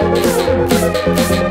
Música